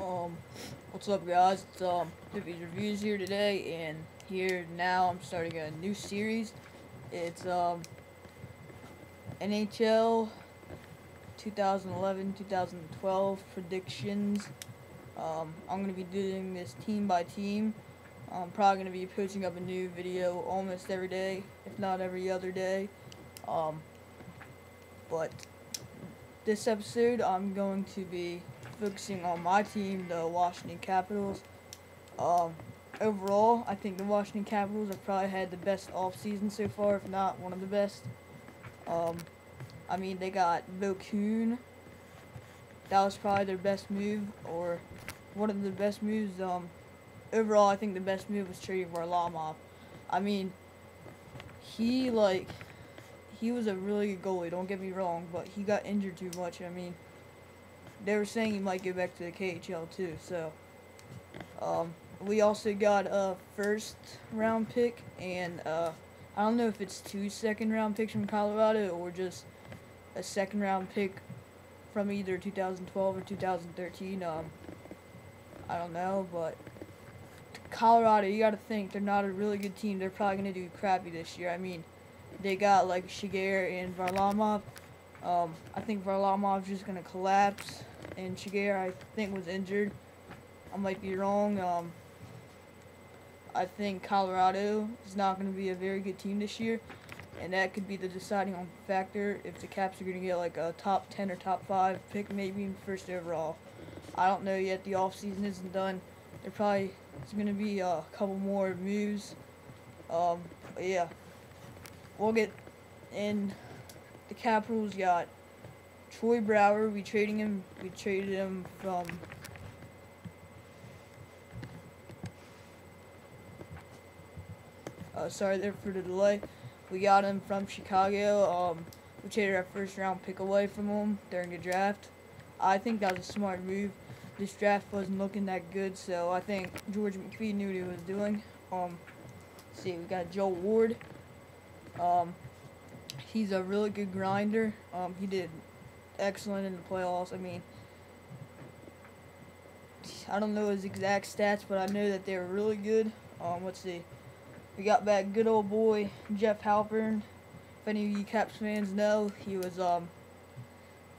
Um, what's up, guys? It's um, Dippy's Reviews here today, and here now I'm starting a new series. It's um, NHL 2011-2012 predictions. Um, I'm gonna be doing this team by team. I'm probably gonna be posting up a new video almost every day, if not every other day. Um, but this episode, I'm going to be focusing on my team, the Washington Capitals. Um, overall, I think the Washington Capitals have probably had the best offseason so far, if not one of the best. Um, I mean, they got Vokoun. That was probably their best move, or one of the best moves. Um, overall, I think the best move was trading Varlamov. I mean, he, like, he was a really good goalie, don't get me wrong, but he got injured too much. I mean, they were saying he might get back to the KHL too. So um, we also got a first round pick, and uh, I don't know if it's two second round picks from Colorado or just a second round pick from either 2012 or 2013. Um, I don't know, but Colorado, you got to think they're not a really good team. They're probably gonna do crappy this year. I mean, they got like Giguere and Varlamov. Um, I think Varlamov's just gonna collapse and Giguere I think was injured. I might be wrong. Um, I think Colorado is not going to be a very good team this year, and that could be the deciding factor if the Caps are going to get like a top 10 or top 5 pick, maybe in first overall. I don't know yet. The offseason isn't done. There probably is going to be a couple more moves. Um, but yeah, we'll get in. The Capitals got Troy Brouwer. we trading him. We traded him from. Uh, sorry there for the delay. We got him from Chicago. Um, we traded our first round pick away from him during the draft. I think that was a smart move. This draft wasn't looking that good, so I think George McPhee knew what he was doing. Um, see, we got Joel Ward. Um, he's a really good grinder. Um, he did excellent in the playoffs. I mean, I don't know his exact stats, but I know that they were really good. Um, let's see. We got back good old boy Jeff Halpern. If any of you Caps fans know, he was um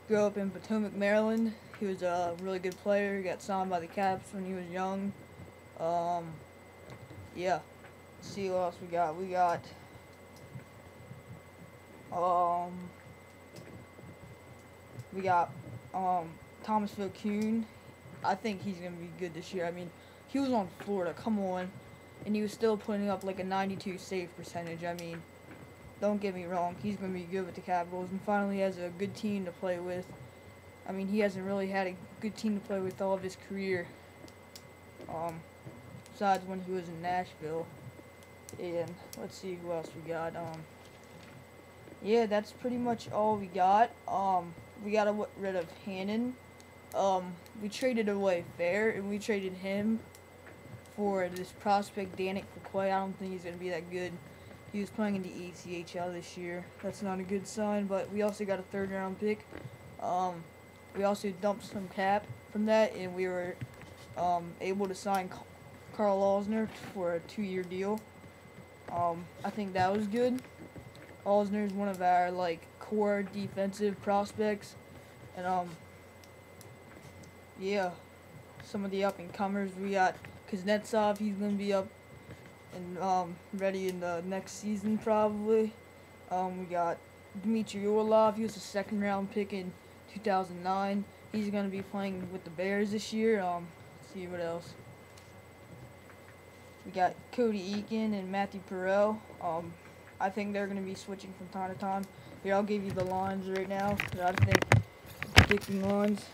grew up in Potomac, Maryland. He was a really good player. He got signed by the Caps when he was young. Um, yeah. Let's see what else we got. We got um we got um, Thomas Vokoun. I think he's going to be good this year. I mean, he was on Florida. Come on. And he was still putting up like a 92 save percentage. I mean, don't get me wrong. He's going to be good with the Capitals. And finally has a good team to play with. I mean, he hasn't really had a good team to play with all of his career. Um, besides when he was in Nashville. And let's see who else we got. Um, yeah, that's pretty much all we got. Um, we got rid of Hannan. Um, we traded away Fehr, and we traded him for this prospect, Danick Paquette. I don't think he's going to be that good. He was playing in the ECHL this year. That's not a good sign, but we also got a third round pick. Um, we also dumped some cap from that, and we were um, able to sign Karl Alzner for a two-year deal. Um, I think that was good. Alzner is one of our like core defensive prospects, and um, yeah, some of the up and comers we got Kuznetsov. He's gonna be up and um ready in the next season probably. Um, we got Dmitry Orlov. He was a second round pick in 2009. He's gonna be playing with the Bears this year. Um, see what else. We got Cody Eakin and Mathieu Perreault. Um, I think they're going to be switching from time to time. Here, I'll give you the lines right now. I think picking lines.